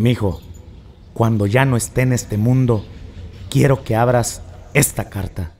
Mijo, cuando ya no esté en este mundo, quiero que abras esta carta.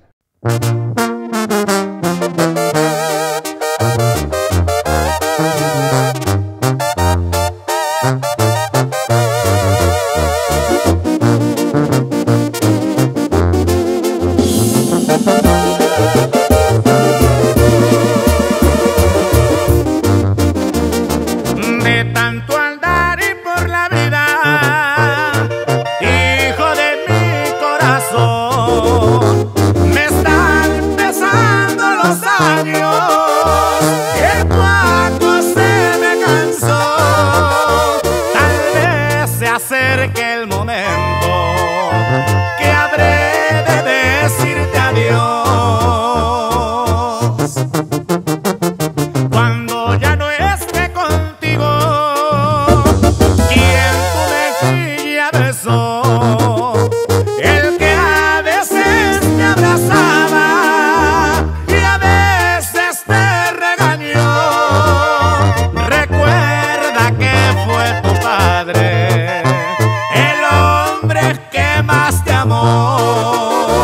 dejaste amor.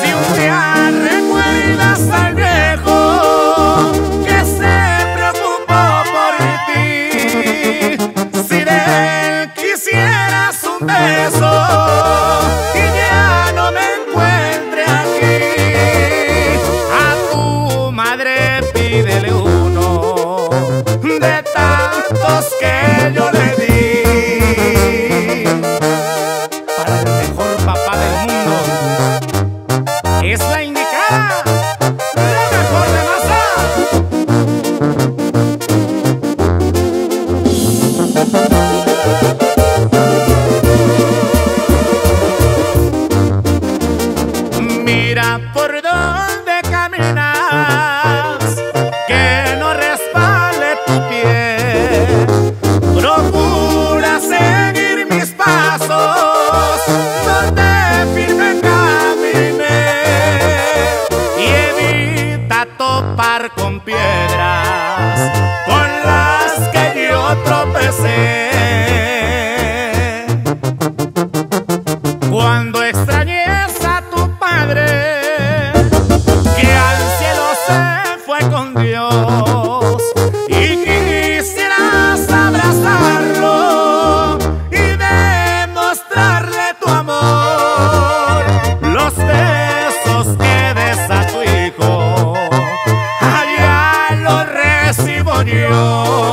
Si un día recuerdas al viejo que se preocupó por ti, si de él quisieras un beso. Mira por dónde caminar. con piedras con las que yo tropecé. Cuando extrañes a tu padre, que al cielo se fue con Dios y quisieras abrazarlo y demostrarle tu amor. melhor.